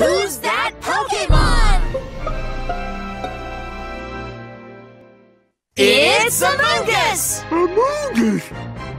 Who's that Pokemon? It's Among Us! Among Us!